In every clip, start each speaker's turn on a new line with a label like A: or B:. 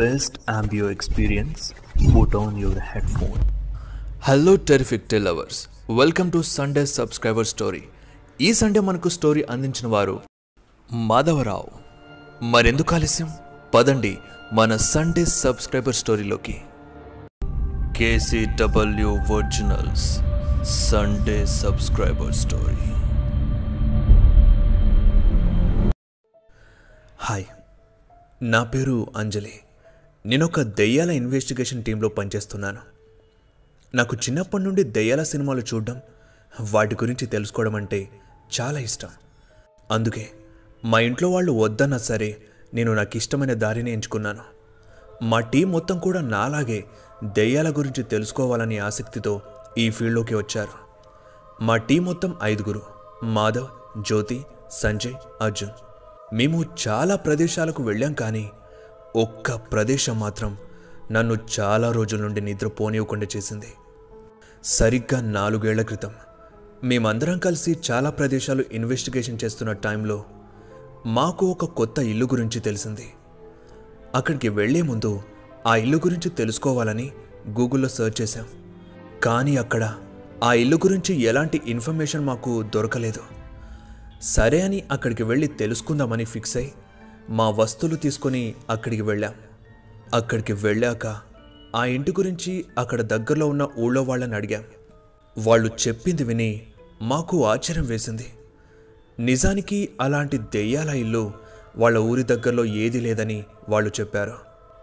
A: best ambio experience, put on your headphone.
B: Hello terrific tellers welcome to Sunday subscriber story ఈ Sunday మనకు story అందించిన వారు మాధవరావు. మరెందుకు ఆలస్యం? పదండి మన సండే సబ్స్క్రైబర్ స్టోరీలోకి KCW originals Sunday subscriber story hi నా పేరు అంజలి. నేను ఒక దెయ్యాల ఇన్వెస్టిగేషన్ టీంలో పనిచేస్తున్నాను. నాకు చిన్నప్పటి నుండి దెయ్యాల సినిమాలు చూడడం వాటి గురించి తెలుసుకోవడం అంటే చాలా ఇష్టం. అందుకే మా ఇంట్లో వాళ్ళు వద్దన్నా సరే నేను నాకు ఇష్టమైన దారిని ఎంచుకున్నాను. మా టీం మొత్తం కూడా నాలాగే దెయ్యాల గురించి తెలుసుకోవాలని ఆసక్తితో ఈ ఫీల్డ్లోకి వచ్చారు. మా టీం మొత్తం ఐదుగురు మాధవ్ జ్యోతి సంజయ్ అర్జున్. మేము చాలా ప్రదేశాలకు వెళ్ళాం కానీ ఒక్క ప్రదేశం మాత్రం నన్ను చాలా రోజుల నుండి నిద్ర పోనివ్వకుండా చేసింది. సరిగ్గా నాలుగేళ్ళ క్రితం మేమందరం కలిసి చాలా ప్రదేశాలు ఇన్వెస్టిగేషన్ చేస్తున్న టైంలో మాకు ఒక కొత్త ఇల్లు గురించి తెలిసింది. అక్కడికి వెళ్ళే ముందు ఆ ఇల్లు గురించి తెలుసుకోవాలని గూగుల్లో సెర్చ్ చేశాం. కానీ అక్కడ ఆ ఇల్లు గురించి ఎలాంటి ఇన్ఫర్మేషన్ మాకు దొరకలేదు. సరే అని అక్కడికి వెళ్ళి తెలుసుకుందామని ఫిక్స్ అయి మా వస్తువులు తీసుకొని అక్కడికి వెళ్ళాం. అక్కడికి వెళ్ళాక ఆ ఇంటి గురించి అక్కడ దగ్గరలో ఉన్న ఊళ్ళో వాళ్ళని అడిగాం. వాళ్ళు చెప్పింది విని మాకు ఆశ్చర్యం వేసింది. నిజానికి అలాంటి దెయ్యాల ఇల్లు వాళ్ళ ఊరి దగ్గరలో ఏది లేదని వాళ్ళు చెప్పారు.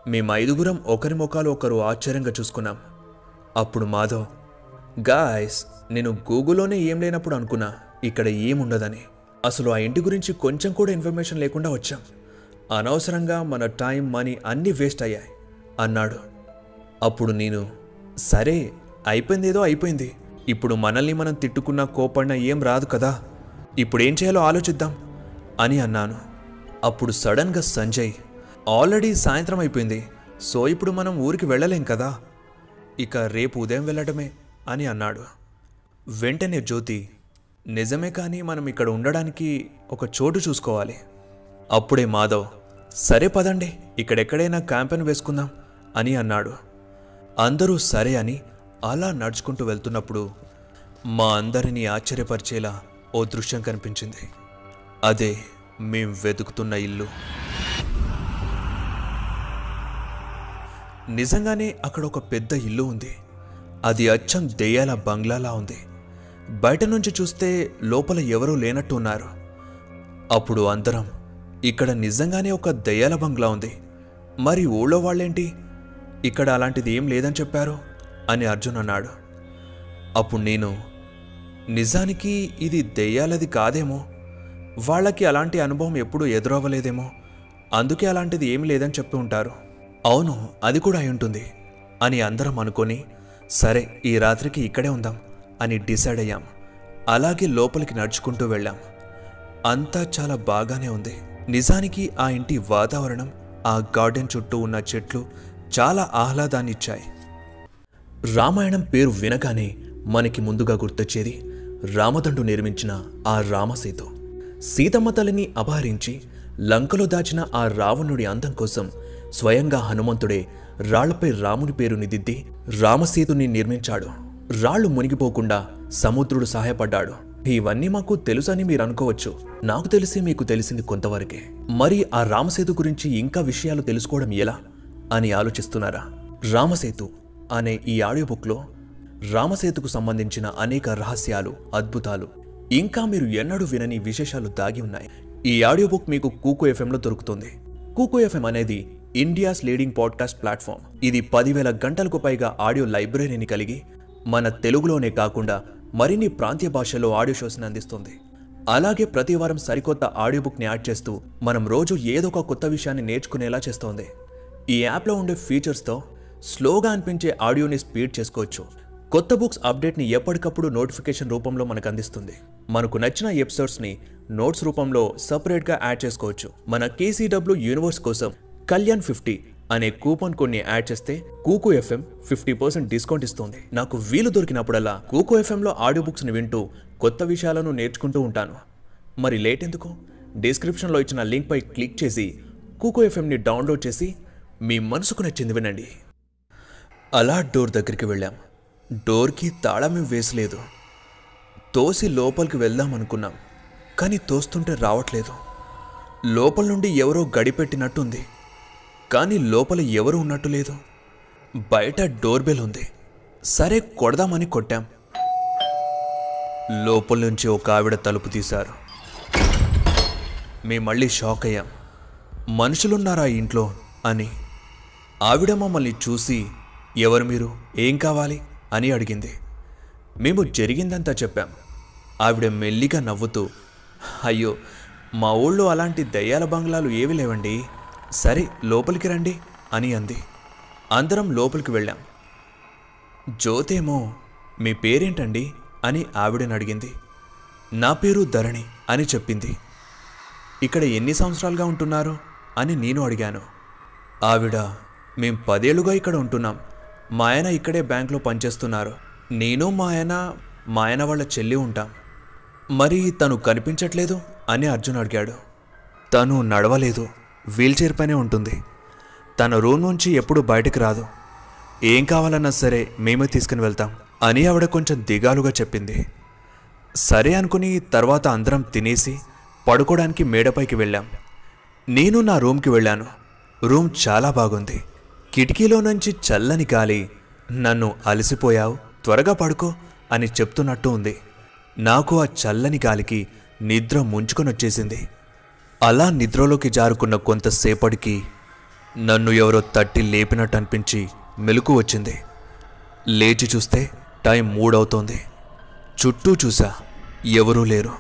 B: మేము ఐదుగురం ఒకరి ముఖాలు ఒకరు ఆశ్చర్యంగా చూసుకున్నాం. అప్పుడు మాధవ్ గాయస్ నేను గూగుల్లోనే ఏం లేనప్పుడు అనుకున్నా ఇక్కడ ఏముండదని. అసలు ఆ ఇంటి గురించి కొంచెం కూడా ఇన్ఫర్మేషన్ లేకుండా వచ్చాం. అనవసరంగా మన టైం మనీ అన్నీ వేస్ట్ అయ్యాయి అన్నాడు. అప్పుడు నేను సరే అయిపోయింది ఏదో అయిపోయింది. ఇప్పుడు మనల్ని మనం తిట్టుకున్నా కోపడినా ఏం రాదు కదా. ఇప్పుడు ఏం చేయాలో ఆలోచిద్దాం అని అన్నాను. అప్పుడు సడన్గా సంజయ్ ఆల్రెడీ సాయంత్రం అయిపోయింది సో ఇప్పుడు మనం ఊరికి వెళ్ళలేం కదా. ఇక రేపు ఉదయం వెళ్ళడమే అని అన్నాడు. వెంటనే జ్యోతి నిజమే కానీ మనం ఇక్కడ ఉండడానికి ఒక చోటు చూసుకోవాలి. అప్పుడే మాధవ్ సరే పదండి ఇక్కడెక్కడైనా క్యాంపెన్ వేసుకుందాం అని అన్నాడు. అందరూ సరే అని అలా నడుచుకుంటూ వెళ్తున్నప్పుడు మా అందరినీ ఆశ్చర్యపరిచేలా ఓ దృశ్యం కనిపించింది. అదే మేం వెతుకుతున్న ఇల్లు. నిజంగానే అక్కడ ఒక పెద్ద ఇల్లు ఉంది. అది అచ్చం దెయ్యాల బంగ్లాలా ఉంది. బయట నుంచి చూస్తే లోపల ఎవరూ లేనట్టు ఉన్నారు. అప్పుడు అందరం ఇక్కడ నిజంగానే ఒక దెయ్యాల బంగ్లా ఉంది. మరి ఊళ్ళో వాళ్ళేంటి? ఇక్కడ అలాంటిది ఏం లేదని చెప్పారు? అని అర్జున్ అన్నాడు. అప్పుడు నేను నిజానికి ఇది దెయ్యాలది కాదేమో? వాళ్ళకి అలాంటి అనుభవం ఎప్పుడూ ఎదురవ్వలేదేమో? అందుకే అలాంటిది ఏమి లేదని చెప్పి ఉంటారు. అవును అది కూడా అయి ఉంటుంది. అని అందరం అనుకొని సరే ఈ రాత్రికి ఇక్కడే ఉందాం అని డిసైడ్ అయ్యాం. అలాగే లోపలికి నడుచుకుంటూ వెళ్ళాం. అంతా చాలా బాగానే ఉంది. నిజానికి ఆ ఇంటి వాతావరణం ఆ గార్డెన్ చుట్టూ ఉన్న చెట్లు చాలా ఆహ్లాదాన్ని ఇచ్చాయి రామాయణం పేరు వినగానే మనకి ముందుగా గుర్తొచ్చేది రామదండు నిర్మించిన ఆ రామసేతు. సీతమ్మ తల్లిని అపహరించి లంకలో దాచిన ఆ రావణుడి అందం కోసం స్వయంగా హనుమంతుడే రాళ్ళపై రాముని పేరుని దిద్ది రామసేతుని నిర్మించాడు. రాళ్ళు మునిగిపోకుండా సముద్రుడు సహాయపడ్డాడు. ఇవన్నీ మాకు తెలుసని మీరు అనుకోవచ్చు. నాకు తెలిసి మీకు తెలిసింది కొంతవరకే. మరి ఆ రామసేతు గురించి ఇంకా విషయాలు తెలుసుకోవడం ఎలా? అని ఆలోచిస్తున్నారా? రామసేతు అనే ఈ ఆడియో బుక్లో రామసేతుకు సంబంధించిన అనేక రహస్యాలు అద్భుతాలు ఇంకా మీరు ఎన్నడూ వినని విశేషాలు దాగి ఉన్నాయి. ఈ ఆడియో బుక్ మీకు కూకు ఎఫ్ఎంలో దొరుకుతుంది. కూకు ఎఫ్ఎం అనేది ఇండియాస్ లీడింగ్ పాడ్కాస్ట్ ప్లాట్ఫామ్. ఇది పదివేల గంటలకు పైగా ఆడియో లైబ్రరీని కలిగి మన తెలుగులోనే కాకుండా మరిన్ని ప్రాంతీయ భాషల్లో ఆడియో షోస్ని అందిస్తుంది. అలాగే ప్రతి వారం సరికొత్త ఆడియో బుక్ని యాడ్ చేస్తూ మనం రోజు ఏదో ఒక కొత్త విషయాన్ని నేర్చుకునేలా చేస్తోంది. ఈ యాప్లో ఉండే ఫీచర్స్తో స్లోగా అనిపించే ఆడియోని స్పీడ్ చేసుకోవచ్చు. కొత్త బుక్స్ అప్డేట్ని ఎప్పటికప్పుడు నోటిఫికేషన్ రూపంలో మనకు అందిస్తుంది. మనకు నచ్చిన ఎపిసోడ్స్ని నోట్స్ రూపంలో సపరేట్గా యాడ్ చేసుకోవచ్చు. మన కేసీడబ్ల్యూ యూనివర్స్ కోసం కళ్యాణ్ ఫిఫ్టీ అనే కూపన్ కొన్ని యాడ్ చేస్తే Kuku FM fifty percent discount ఇస్తుంది. నాకు వీలు దొరికినప్పుడల్లా కూకు ఎఫ్ఎంలో ఆడియో బుక్స్ని వింటూ కొత్త విషయాలను నేర్చుకుంటూ ఉంటాను. మరి లేట్ ఎందుకు? డిస్క్రిప్షన్లో ఇచ్చిన లింక్పై క్లిక్ చేసి కూకు ఎఫ్ఎంని డౌన్లోడ్ చేసి మీ మనసుకు నచ్చింది వినండి. అలా డోర్ దగ్గరికి వెళ్ళాం. డోర్కి తాళమే వేసలేదు. తోసి లోపలికి వెళ్దాం అనుకున్నాం కానీ తోస్తుంటే రావట్లేదు. లోపల నుండి ఎవరో గడిపెట్టినట్టుంది. కానీ లోపల ఎవరు ఉన్నట్టు లేదు. బయట డోర్ బెల్ ఉంది. సరే కొడదామని కొట్టాం. లోపల నుంచి ఒక ఆవిడ తలుపు తీశారు. మేము మళ్ళీ షాక్ అయ్యాం. మనుషులున్నారా ఇంట్లో? అని. ఆవిడ మమ్మల్ని చూసి ఎవరు మీరు? ఏం కావాలి? అని అడిగింది. మేము జరిగిందంతా చెప్పాం. ఆవిడ మెల్లిగా నవ్వుతూ అయ్యో మా ఊళ్ళో అలాంటి దయ్యాల బంగ్లాలు ఏవి లేవండి? సరే లోపలికి రండి అని అంది. అందరం లోపలికి వెళ్ళాం. జ్యోతేమో మీ పేరేంటండి అని ఆవిడని అడిగింది. నా పేరు ధరణి అని చెప్పింది. ఇక్కడ ఎన్ని సంవత్సరాలుగా ఉంటున్నారు అని నేను అడిగాను. ఆవిడ మేం పదేళ్ళుగా ఇక్కడ ఉంటున్నాం. మా ఆయన ఇక్కడే బ్యాంక్లో పనిచేస్తున్నారు. నేను మా ఆయన మా ఆయన వాళ్ళ చెల్లి ఉంటాం. మరి తను కనిపించట్లేదు అని అర్జున్ అడిగాడు. తను నడవలేదు. వీల్చైర్ పైనే ఉంటుంది. తన రూమ్ నుంచి ఎప్పుడు బయటకు రాదు. ఏం కావాలన్నా సరే మేమే తీసుకుని వెళ్తాం అని ఆవిడ కొంచెం దిగాలుగా చెప్పింది. సరే అనుకుని తర్వాత అందరం తినేసి పడుకోవడానికి మేడపైకి వెళ్ళాం. నేను నా రూమ్కి వెళ్ళాను. రూమ్ చాలా బాగుంది. కిటికీలో నుంచి చల్లని గాలి నన్ను అలసిపోయావు త్వరగా పడుకో అని చెప్తున్నట్టు ఉంది. నాకు ఆ చల్లని గాలికి నిద్ర ముంచుకొని వచ్చేసింది అలా నిద్రలోకి జారుకున్న కొంతసేపటికి నన్ను ఎవరో తట్టి లేపినట్టు అనిపించి మెలకు వచ్చింది. లేచి చూస్తే టైం మూడవుతోంది. చుట్టూ చూసా ఎవరూ లేరు.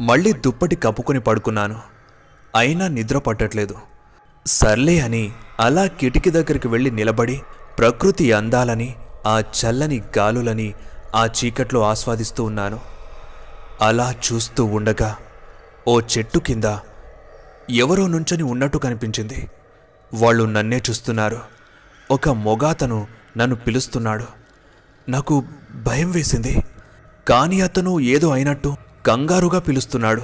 B: మళ్ళీ దుప్పటి కప్పుకొని పడుకున్నాను. అయినా నిద్ర పట్టట్లేదు. సర్లే అని అలా కిటికీ దగ్గరికి వెళ్ళి నిలబడి ప్రకృతి అందాలని ఆ చల్లని గాలులని ఆ చీకట్లో ఆస్వాదిస్తూ ఉన్నాను. అలా చూస్తూ ఉండగా ఓ చెట్టు కింద ఎవరో నుంచొని ఉన్నట్టు కనిపించింది. వాళ్ళు నన్నే చూస్తున్నారు. ఒక మొగాతను నన్ను పిలుస్తున్నాడు. నాకు భయం వేసింది. కానీ అతను ఏదో అయినట్టు కంగారుగా పిలుస్తున్నాడు.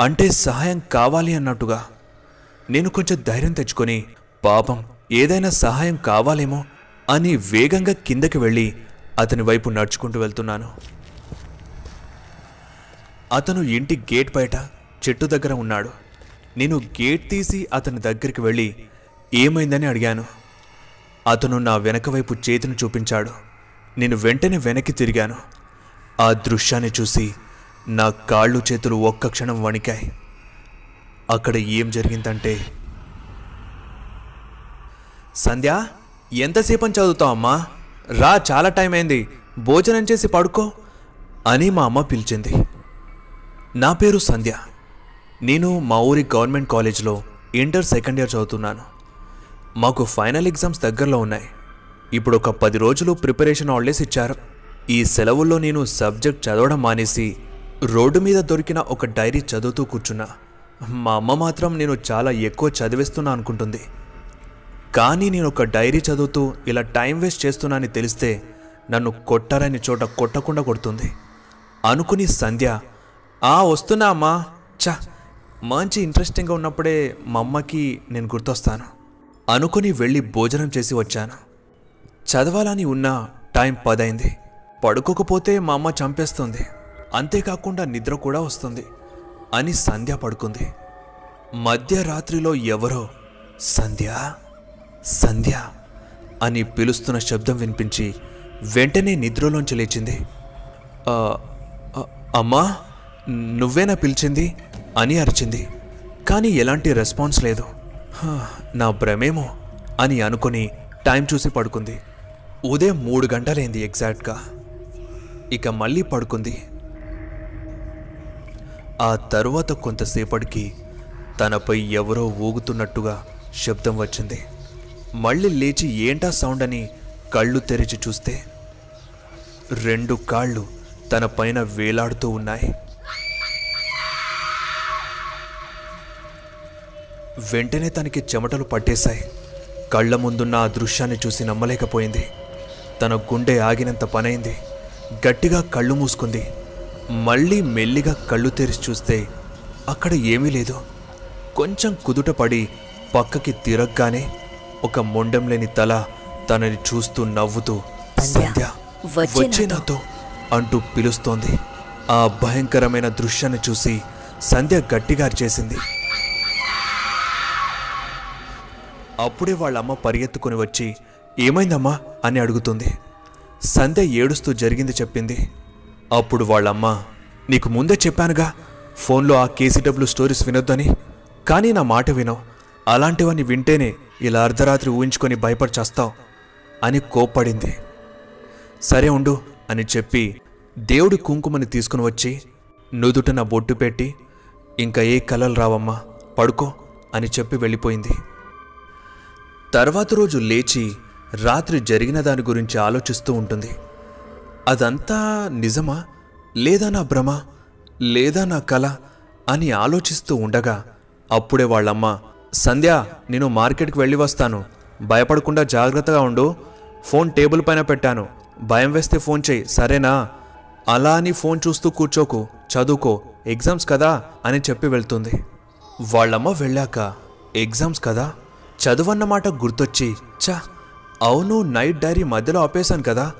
B: అంటే సహాయం కావాలి అన్నట్టుగా. నేను కొంచెం ధైర్యం తెచ్చుకొని పాపం ఏదైనా సహాయం కావాలేమో అని వేగంగా కిందకి వెళ్ళి అతని వైపు నడుచుకుంటూ వెళ్తున్నాను. అతను ఇంటి గేట్ బయట చెట్టు దగ్గర ఉన్నాడు. నేను గేట్ తీసి అతని దగ్గరికి వెళ్ళి ఏమైందని అడిగాను. అతను నా వెనక వైపు చేతిని చూపించాడు. నేను వెంటనే వెనక్కి తిరిగాను. ఆ దృశ్యాన్ని చూసి నా కాళ్ళు చేతులు ఒక్క క్షణం వణికాయి. అక్కడ ఏం జరిగిందంటే సంధ్య ఎంతసేపని చదువుతావమ్మా రా చాలా టైం అయింది భోజనం చేసి పడుకో అని మా అమ్మ పిలిచింది. నా పేరు సంధ్య. నేను మా ఊరి గవర్నమెంట్ కాలేజ్లో ఇంటర్ సెకండ్ ఇయర్ చదువుతున్నాను. మాకు ఫైనల్ ఎగ్జామ్స్ దగ్గరలో ఉన్నాయి. ఇప్పుడు ఒక పది రోజులు ప్రిపరేషన్ హాలిడేస్ ఇచ్చారు. ఈ సెలవుల్లో నేను సబ్జెక్ట్ చదవడం మానేసి రోడ్డు మీద దొరికిన ఒక డైరీ చదువుతూ కూర్చున్నా. మా అమ్మ మాత్రం నేను చాలా ఎక్కువ చదివేస్తున్నా అనుకుంటుంది. కానీ నేను ఒక డైరీ చదువుతూ ఇలా టైం వేస్ట్ చేస్తున్నానని తెలిస్తే నన్ను కొట్టారని చోట కొట్టకుండా కొడుతుంది. అనుకుని సంధ్య ఆ వస్తున్నా అమ్మా. చా మంచి ఇంట్రెస్టింగ్గా ఉన్నప్పుడే మా అమ్మకి నేను గుర్తొస్తాను. అనుకుని వెళ్ళి భోజనం చేసి వచ్చాను. చదవాలని ఉన్న టైం పదైంది. పడుకోకపోతే మా అమ్మ చంపేస్తుంది. అంతేకాకుండా నిద్ర కూడా వస్తుంది అని సంధ్య పడుకుంది. మధ్యరాత్రిలో ఎవరో సంధ్య సంధ్య అని పిలుస్తున్న శబ్దం వినిపించి వెంటనే నిద్రలోంచి లేచింది. అమ్మా నువ్వేనా పిలిచింది? అని అరిచింది. కానీ ఎలాంటి రెస్పాన్స్ లేదు. నా భ్రమేమో అని అనుకుని టైం చూసి పడుకుంది. ఉదయం మూడు గంటలైంది ఎగ్జాక్ట్గా. ఇక మళ్ళీ పడుకుంది. ఆ తరువాత కొంతసేపటికి తనపై ఎవరో ఊగుతున్నట్టుగా శబ్దం వచ్చింది. మళ్ళీ లేచి ఏంటా సౌండ్ అని కళ్ళు తెరిచి చూస్తే రెండు కాళ్ళు తన పైన వేలాడుతూ ఉన్నాయి. వెంటనే తనకి చెమటలు పట్టేశాయి. కళ్ళ ముందున్న ఆ దృశ్యాన్ని చూసి నమ్మలేకపోయింది. తన గుండె ఆగినంత పనైంది. గట్టిగా కళ్ళు మూసుకుంది. మళ్ళీ మెల్లిగా కళ్ళు తెరిచి చూస్తే అక్కడ ఏమీ లేదు. కొంచెం కుదుట పడి పక్కకి తిరగగానే ఒక మొండెం లేని తల తనని చూస్తూ నవ్వుతూ
C: సంధ్య, వచ్చే
B: వచ్చే
C: నాతో."
B: నాతో అంటూ పిలుస్తోంది. ఆ భయంకరమైన దృశ్యాన్ని చూసి సంధ్య గట్టిగా చేసింది అప్పుడే వాళ్ళ అమ్మ పరిగెత్తుకుని వచ్చి ఏమైందమ్మా? అని అడుగుతుంది. సంధ్య ఏడుస్తూ జరిగింది చెప్పింది. అప్పుడు వాళ్ళమ్మ నీకు ముందే చెప్పానుగా ఫోన్లో ఆ కేసీడబ్ల్యూ స్టోరీస్ వినొద్దని. కానీ నా మాట వినవు. అలాంటివన్నీ వింటేనే ఇలా అర్ధరాత్రి ఊహించుకొని భయపడిచేస్తావు అని కోప్పడింది. సరే ఉండు అని చెప్పి దేవుడి కుంకుమని తీసుకుని వచ్చి నుదుటన బొట్టు పెట్టి ఇంకా ఏ కలలు రావమ్మా? పడుకో అని చెప్పి వెళ్ళిపోయింది. తర్వాత రోజు లేచి రాత్రి జరిగిన దాని గురించి ఆలోచిస్తూ ఉంటుంది. అదంతా నిజమా? లేదా నా భ్రమ? లేదా నా కల? అని ఆలోచిస్తూ ఉండగా అప్పుడే వాళ్ళమ్మ సంధ్య నేను మార్కెట్కి వెళ్ళి వస్తాను. భయపడకుండా జాగ్రత్తగా ఉండు. ఫోన్ టేబుల్ పైన పెట్టాను. భయం వేస్తే ఫోన్ చేయి సరేనా? అలా అని ఫోన్ చూస్తూ కూర్చోకు చదువుకో ఎగ్జామ్స్ కదా? అని చెప్పి వెళ్తుంది. వాళ్ళమ్మ వెళ్ళాక ఎగ్జామ్స్ కదా? చదువన్నమాట గుర్తొచ్చి చా అవును నైట్ డైరీ మధ్యలో ఆపేశాను కదా.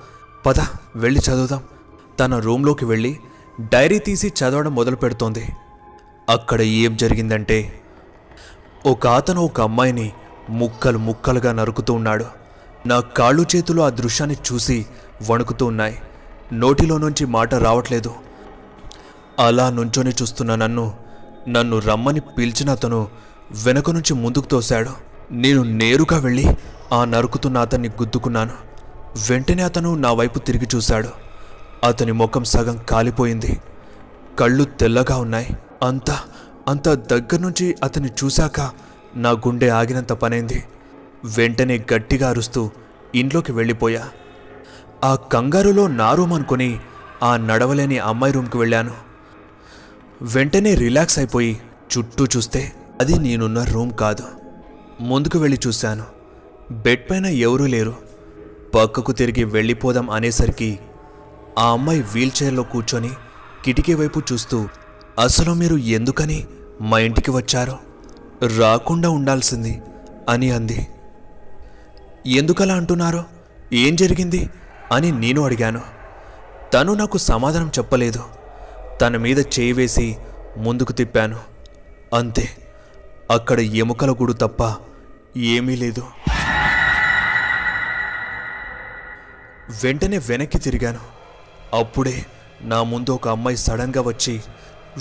B: పద వెళ్ళి చదువుదాం. తన రూమ్లోకి వెళ్ళి డైరీ తీసి చదవడం మొదలు పెడుతోంది. అక్కడ ఏం జరిగిందంటే ఒక అతను ఒక అమ్మాయిని ముక్కలు ముక్కలుగా నరుకుతూ ఉన్నాడు. నా కాళ్ళు చేతులు ఆ దృశ్యాన్ని చూసి వణుకుతూ ఉన్నాయి. నోటిలో నుంచి మాట రావట్లేదు. అలా నుంచొని చూస్తున్న నన్ను నన్ను రమ్మని పిలిచిన అతను వెనక నుంచి ముందుకు తోశాడు. నేను నేరుగా వెళ్ళి ఆ నరుకుతున్న అతన్ని గుద్దుకున్నాను. వెంటనే అతను నా వైపు తిరిగి చూశాడు. అతని ముఖం సగం కాలిపోయింది. కళ్ళు తెల్లగా ఉన్నాయి. అంత అంత దగ్గర నుంచి అతన్ని చూశాక నా గుండె ఆగినంత పనైంది. వెంటనే గట్టిగా అరుస్తూ ఇంట్లోకి వెళ్ళిపోయా. ఆ కంగారులో నా రూమ్ అనుకుని ఆ నడవలేని అమ్మాయి రూమ్కి వెళ్ళాను. వెంటనే రిలాక్స్ అయిపోయి చుట్టూ చూస్తే అది నేనున్న రూమ్ కాదు. ముందుకు వెళ్ళి చూశాను. బెడ్ పైన ఎవరూ లేరు. పక్కకు తిరిగి వెళ్ళిపోదాం అనేసరికి ఆ అమ్మాయి వీల్చైర్లో కూర్చొని కిటికీ వైపు చూస్తూ అసలు మీరు ఎందుకని మా ఇంటికి వచ్చారో? రాకుండా ఉండాల్సింది అని అంది. ఎందుకలా అంటున్నారు? ఏం జరిగింది? అని నేను అడిగాను. తను నాకు సమాధానం చెప్పలేదు. తన మీద చేయి వేసి ముందుకు తిప్పాను. అంతే. అక్కడ ఎముకల గుడు తప్ప ఏమీ లేదు. వెంటనే వెనక్కి తిరిగాను. అప్పుడే నా ముందు ఒక అమ్మాయి సడన్గా వచ్చి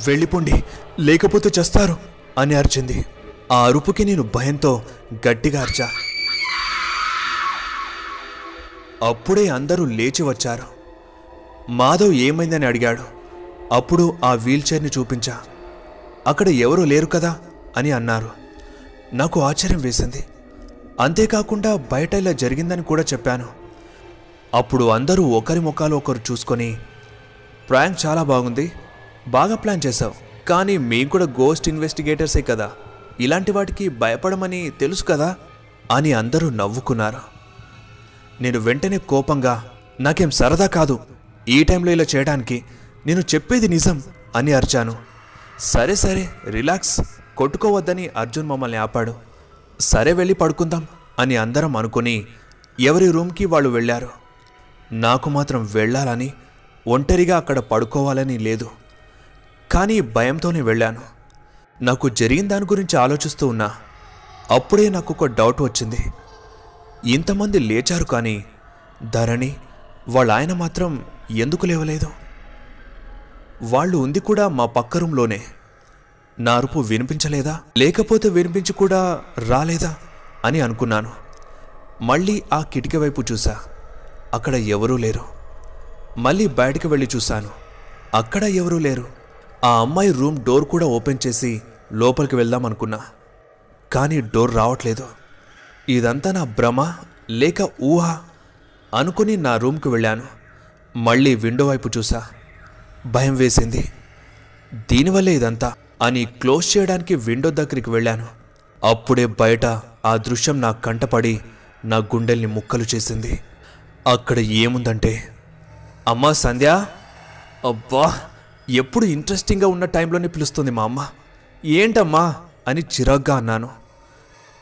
B: వెళ్ళిపోండి లేకపోతే చేస్తారు అని అరిచింది. ఆ అరుపుకి నేను భయంతో గట్టిగా అరిచా. అప్పుడే అందరూ లేచి వచ్చారు. మాధవ్ ఏమైందని అడిగాడు. అప్పుడు ఆ వీల్చైర్ని చూపించా. అక్కడ ఎవరూ లేరు కదా అని అన్నారు. నాకు ఆశ్చర్యం వేసింది. అంతేకాకుండా బయట ఇలా జరిగిందని కూడా చెప్పాను. అప్పుడు అందరూ ఒకరి ముఖాలు ఒకరు చూసుకొని ప్రాంక్ చాలా బాగుంది. బాగా ప్లాన్ చేశావు. కానీ మేము కూడా గోస్ట్ ఇన్వెస్టిగేటర్సే కదా. ఇలాంటి వాటికి భయపడమని తెలుసు కదా? అని అందరూ నవ్వుకున్నారు. నేను వెంటనే కోపంగా నాకేం సరదా కాదు. ఈ టైంలో ఇలా చేయడానికి నేను చెప్పేది నిజం అని అరిచాను. సరే సరే. రిలాక్స్. కొట్టుకోవద్దని అర్జున్ మమ్మల్ని ఆపాడు. సరే వెళ్ళి పడుకుందాం అని అందరం అనుకుని ఎవరి రూమ్కి వాళ్ళు వెళ్ళారు. నాకు మాత్రం వెళ్ళాలని ఒంటరిగా అక్కడ పడుకోవాలని లేదు. కానీ భయంతోనే వెళ్ళాను. నాకు జరిగిన దాని గురించి ఆలోచిస్తూ ఉన్నా. అప్పుడే నాకు ఒక డౌట్ వచ్చింది. ఇంతమంది లేచారు కానీ ధరణి వాళ్ళ ఆయన మాత్రం ఎందుకు లేవలేదు? వాళ్ళు ఉంది కూడా మా పక్క రూమ్లోనే. నా అరుపు వినిపించలేదా? లేకపోతే వినిపించి కూడా రాలేదా? అని అనుకున్నాను. మళ్ళీ ఆ కిటికీ వైపు చూసా అక్కడ ఎవరూ లేరు. మళ్ళీ బయటికి వెళ్ళి చూశాను. అక్కడ ఎవరూ లేరు. ఆ అమ్మాయి రూమ్ డోర్ కూడా ఓపెన్ చేసి లోపలికి వెళ్దాం అనుకున్నా. కానీ డోర్ రావట్లేదు. ఇదంతా నా భ్రమ లేక ఊహ అనుకుని నా రూమ్కి వెళ్ళాను. మళ్ళీ విండో వైపు చూసా భయం వేసింది. దీనివల్లే ఇదంతా. అని క్లోజ్ చేయడానికి విండో దగ్గరికి వెళ్ళాను. అప్పుడే బయట ఆ దృశ్యం నా కంటపడి నా గుండెల్ని ముక్కలు చేసింది. అక్కడ ఏముందంటే అమ్మా సంధ్య! అబ్బా! ఎప్పుడు ఇంట్రెస్టింగ్గా ఉన్న టైంలోనే పిలుస్తుంది మా అమ్మ. ఏంటమ్మా? అని చిరాగ్గా అన్నాను.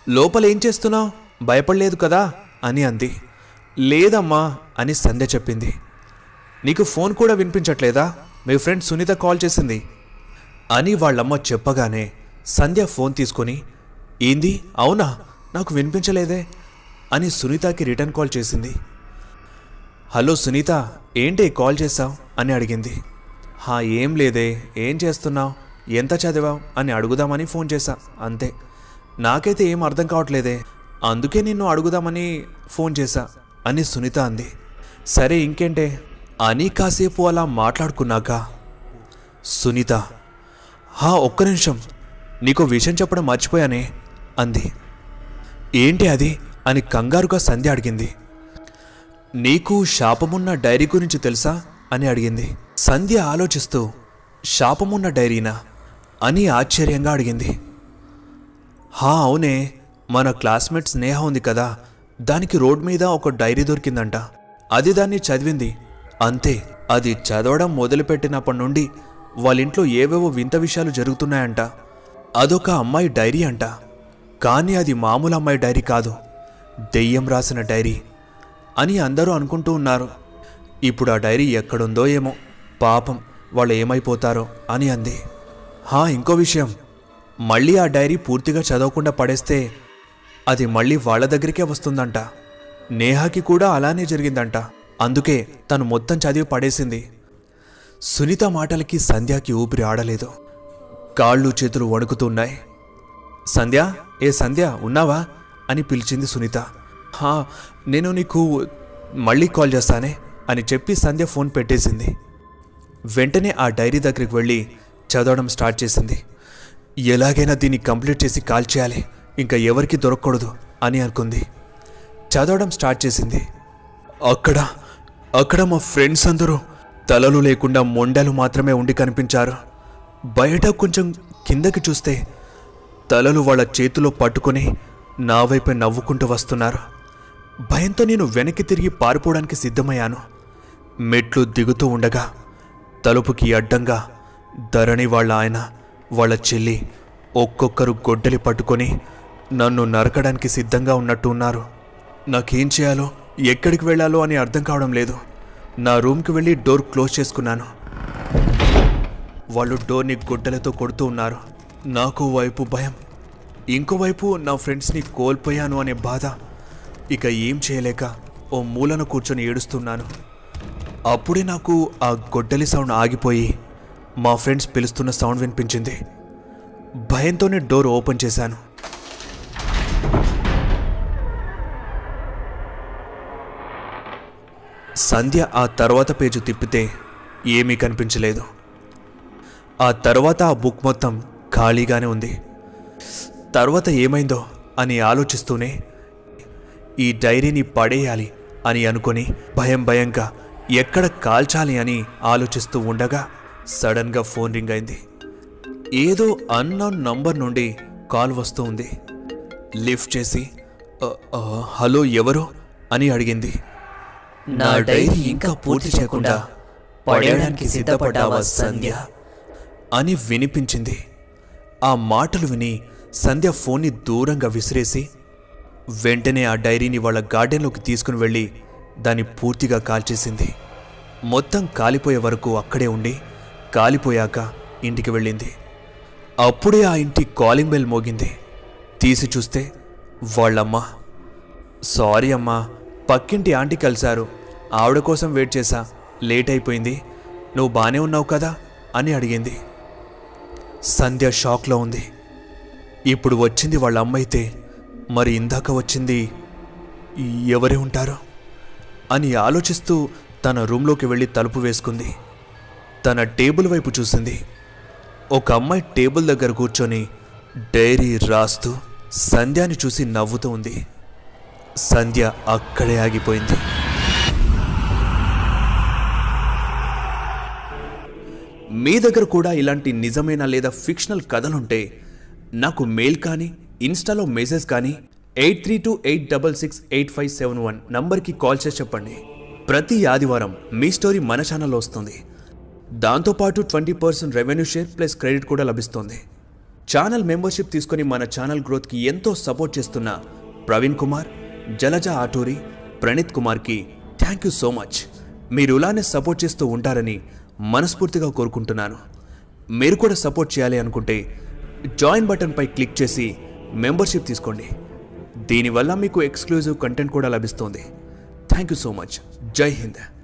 B: లోపల ఏం చేస్తున్నావు? భయపడలేదు కదా? అని అంది. లేదమ్మా! అని సంధ్య చెప్పింది. నీకు ఫోన్ కూడా వినిపించట్లేదా? మీ ఫ్రెండ్ సునీత కాల్ చేసింది. అని వాళ్ళమ్మ చెప్పగానే సంధ్య ఫోన్ తీసుకొని ఏంది? అవునా? నాకు వినిపించలేదే అని సునీతకి రిటర్న్ కాల్ చేసింది. హలో సునీత ఏంటి కాల్ చేశావు? అని అడిగింది. హా ఏం లేదే. ఏం చేస్తున్నావు? ఎంత చదివావు? అని అడుగుదామని ఫోన్ చేశా. అంతే. నాకైతే ఏం అర్థం కావట్లేదే. అందుకే నిన్ను అడుగుదామని ఫోన్ చేశా అని సునీత అంది. సరే ఇంకేంటే? అని కాసేపు అలా మాట్లాడుకున్నాక సునీత హా ఒక్క నిమిషం. నీకు విషయం చెప్పడం మర్చిపోయానే అంది. ఏంటి అది? అని కంగారుగా సంధ్య అడిగింది. నీకు శాపమున్న డైరీ గురించి తెలుసా? అని అడిగింది. సంధ్య ఆలోచిస్తూ శాపమున్న డైరీనా? అని ఆశ్చర్యంగా అడిగింది. హా అవునే. మన క్లాస్మేట్ స్నేహ ఉంది కదా. దానికి రోడ్ మీద ఒక డైరీ దొరికిందంట. అది దాన్ని చదివింది. అంతే. అది చదవడం మొదలుపెట్టినప్పటి నుండి వాళ్ళ ఇంట్లో ఏవేవో వింత విషయాలు జరుగుతున్నాయంట. అదొక అమ్మాయి డైరీ అంట. కానీ అది మామూలు అమ్మాయి డైరీ కాదు. దెయ్యం రాసిన డైరీ అని అందరూ అనుకుంటూ ఉన్నారు. ఇప్పుడు ఆ డైరీ ఎక్కడుందో ఏమో. పాపం వాళ్ళు ఏమైపోతారో అని అంది. హా ఇంకో విషయం. మళ్ళీ ఆ డైరీ పూర్తిగా చదవకుండా పడేస్తే అది మళ్ళీ వాళ్ళ దగ్గరికే వస్తుందంట. నేహాకి కూడా అలానే జరిగిందంట. అందుకే తను మొత్తం చదివి పడేసింది. సునీత మాటలకి సంధ్యాకి ఊపిరి ఆడలేదు. కాళ్ళు చేతులు వణుకుతున్నాయి. సంధ్య ఏ సంధ్య ఉన్నావా? అని పిలిచింది సునీత. హా నేను నీకు మళ్ళీ కాల్ చేస్తానే అని చెప్పి సంధ్య ఫోన్ పెట్టేసింది. వెంటనే ఆ డైరీ దగ్గరికి వెళ్ళి చదవడం స్టార్ట్ చేసింది. ఎలాగైనా దీన్ని కంప్లీట్ చేసి కాల్ చేయాలి ఇంకా ఎవరికి దొరకకూడదు అని అనుకుంది. చదవడం స్టార్ట్ చేసింది. అక్కడ అక్కడ మా ఫ్రెండ్స్ అందరూ తలలు లేకుండా మొండలు మాత్రమే ఉండి కనిపించారు. బయట కొంచెం కిందకి చూస్తే తలలు వాళ్ళ చేతిలో పట్టుకొని నా వైపే నవ్వుకుంటూ వస్తున్నారు. భయంతో నేను వెనక్కి తిరిగి పారిపోవడానికి సిద్ధమయ్యాను. మెట్లు దిగుతూ ఉండగా తలుపుకి అడ్డంగా ధరణి వాళ్ళ ఆయన వాళ్ళ చెల్లి ఒక్కొక్కరు గొడ్డలి పట్టుకొని నన్ను నరకడానికి సిద్ధంగా ఉన్నట్టు ఉన్నారు. నాకేం చేయాలో ఎక్కడికి వెళ్ళాలో అని అర్థం కావడం లేదు. నా రూమ్కి వెళ్ళి డోర్ క్లోజ్ చేసుకున్నాను. వాళ్ళు డోర్ని గుడ్డలతో కొడుతూ ఉన్నారు. నాకు వైపు భయం. ఇంకోవైపు నా ఫ్రెండ్స్ని కోల్పోయాను అనే బాధ. ఇక ఏం చేయలేక ఓ మూలను కూర్చొని ఏడుస్తున్నాను. అప్పుడే నాకు ఆ గొడ్డలి సౌండ్ ఆగిపోయి మా ఫ్రెండ్స్ పిలుస్తున్న సౌండ్ వినిపించింది. భయంతోనే డోర్ ఓపెన్ చేశాను. సంధ్య ఆ తర్వాత పేజు తిప్పితే ఏమీ కనిపించలేదు. ఆ తర్వాత ఆ బుక్ మొత్తం ఖాళీగానే ఉంది. తర్వాత ఏమైందో అని ఆలోచిస్తూనే ఈ డైరీని పడేయాలి అని అనుకొని భయం భయంగా ఎక్కడ కాల్చాలి అని ఆలోచిస్తూ ఉండగా సడన్గా ఫోన్ రింగ్ అయింది. ఏదో అన్నోన్ నంబర్ నుండి కాల్ వస్తూ ఉంది. లిఫ్ట్ చేసి హలో ఎవరు? అని అడిగింది.
A: నా డైరీ ఇంకా పూర్తి చేయకుండా పడేయడానికి సిద్ధపడ్డావా సంధ్య?
B: అని వినిపించింది. ఆ మాటలు విని సంధ్య ఫోన్ని దూరంగా విసిరేసి వెంటనే ఆ డైరీని వాళ్ళ గార్డెన్లోకి తీసుకుని వెళ్ళి దాన్ని పూర్తిగా కాల్చేసింది. మొత్తం కాలిపోయే వరకు అక్కడే ఉండి కాలిపోయాక ఇంటికి వెళ్ళింది. అప్పుడే ఆ ఇంటి కాలింగ్ బెల్ మోగింది. తీసి చూస్తే వాళ్ళమ్మ సారీ అమ్మా పక్కింటి ఆంటీ కలిశారు. ఆవిడ కోసం వెయిట్ చేశా. లేట్ అయిపోయింది. నువ్వు బాగానే ఉన్నావు కదా? అని అడిగింది. సంధ్య షాక్లో ఉంది. ఇప్పుడు వచ్చింది వాళ్ళ అమ్మైతే అయితే మరి ఇందాక వచ్చింది ఎవరే ఉంటారు? అని ఆలోచిస్తూ తన రూమ్లోకి వెళ్ళి తలుపు వేసుకుంది. తన టేబుల్ వైపు చూసింది. ఒక అమ్మాయి టేబుల్ దగ్గర కూర్చొని డైరీ రాస్తూ సంధ్యాని చూసి నవ్వుతూ ఉంది. సంధ్య అక్కడే ఆగిపోయింది. మీ దగ్గర కూడా ఇలాంటి నిజమైన లేదా ఫిక్షనల్ కథలుంటే నాకు మెయిల్ కానీ ఇన్స్టాలో మెసేజ్ కానీ eight three two eight double six eight five seven one నంబర్కి కాల్ చేసి చెప్పండి. ప్రతి ఆదివారం మీ స్టోరీ మన ఛానల్లో వస్తుంది. దాంతోపాటు twenty percent revenue share plus credit కూడా లభిస్తుంది. ఛానల్ మెంబర్షిప్ తీసుకొని మన ఛానల్ గ్రోత్కి ఎంతో సపోర్ట్ చేస్తున్న ప్రవీణ్ కుమార్ జలజ ఆటూరి ప్రణీత్ కుమార్కి థ్యాంక్ యూ సో మచ్ మీరు ఇలానే సపోర్ట్ చేస్తూ ఉంటారని మనస్ఫూర్తిగా కోరుకుంటున్నాను. మీరు కూడా సపోర్ట్ చేయాలి అనుకుంటే జాయిన్ బటన్పై క్లిక్ చేసి మెంబర్షిప్ తీసుకోండి. దీనివల్ల మీకు ఎక్స్క్లూజివ్ కంటెంట్ కూడా లభిస్తుంది. Thank you so much. జై హింద్.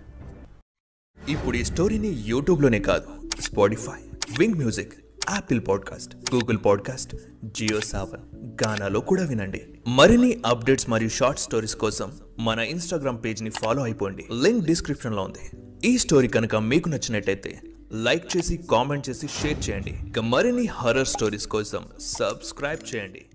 B: ఇప్పుడు ఈ స్టోరీని యూట్యూబ్లోనే కాదు Spotify Wynk music Apple podcast Google podcast Jio Saavn గానాలో కూడా వినండి. మరిన్ని అప్డేట్స్ మరియు షార్ట్ స్టోరీస్ కోసం మన ఇన్స్టాగ్రామ్ పేజ్ని ఫాలో అయిపోండి. లింక్ డిస్క్రిప్షన్లో ఉంది. ఈ స్టోరీ కనుక మీకు నచ్చినట్టయితే లైక్ చేసి కామెంట్ చేసి షేర్ చేయండి. ఇక మరిన్ని హర్రర్ స్టోరీస్ కోసం సబ్స్క్రైబ్ చేయండి.